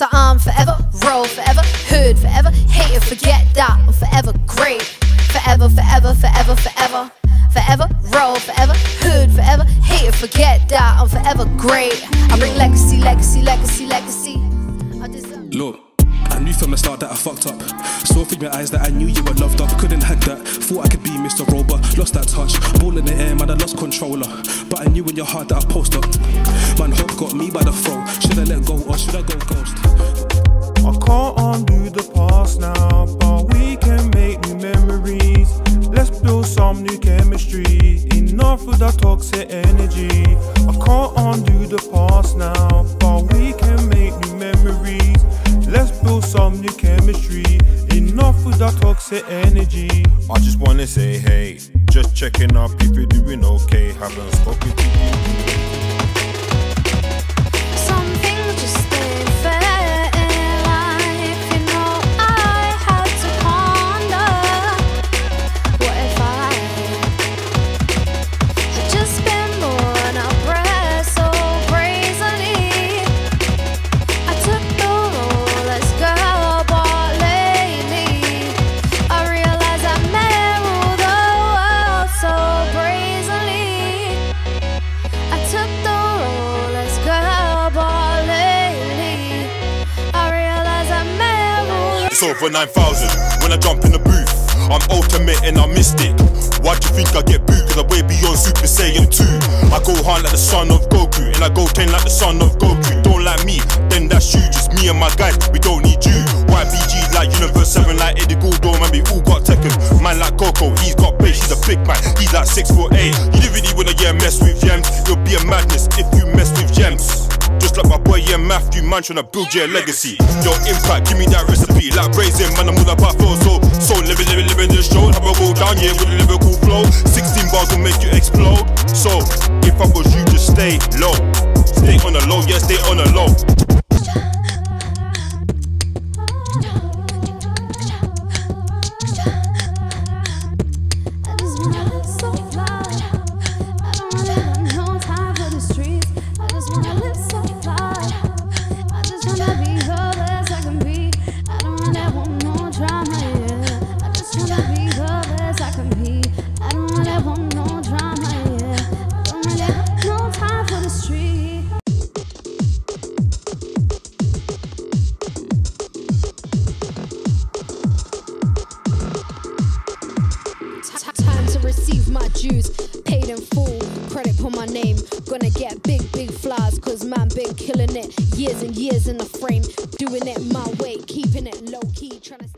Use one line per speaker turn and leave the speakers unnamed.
roll, forever hood, forever hated. Forget that, I'm forever great. Forever, forever, forever, forever. Forever roll, forever hood, forever hated. Forget that, I'm forever great. I bring legacy, legacy, legacy, legacy. I.
Look, I knew from the start that I fucked up. Saw through your eyes that I knew you were loved up. Couldn't hack that. Thought I could be Mr. Robot. Lost that touch. Ball in the air, man, I lost controller. But I knew in your heart that I post up. Man, hope got me by the throat. Should I let go or should I go ghost?
Enough with that toxic energy. I just wanna say hey, just checking up if you're doing okay. Haven't spoken to you. It's over 9,000 when I jump in the booth. I'm ultimate and I'm mystic. Why'd you think I get booed? Cause I way beyond Super Saiyan 2. I go hard like the son of Goku, and I go 10 like the son of Goku. Don't like me, then that's you. Just me and my guys, we don't need you. YBG like Universe 7, like Eddie Gordo, man, we all got Tekken. Man like Coco, he's got bass, he's a big man. He's like 6 foot 8. You didn't really wanna get mess with gems. It'll be a madness if you mess with gems. Just like my boy, yeah, Matthew, man, tryna build your legacy. Yo, impact, give me that recipe. Like brazen, man, I'm all about flow. So, so living, living, living this show. Have a go down here with a lyrical flow. 16 bars will make you explode. So, if I was you, just stay low. Stay on the low, yeah, stay on the low.
Receive my dues, paid in full. Credit for my name. Gonna get big, big flies, cause man been killing it. Years and years in the frame, doing it my way, keeping it low key, trying to stay.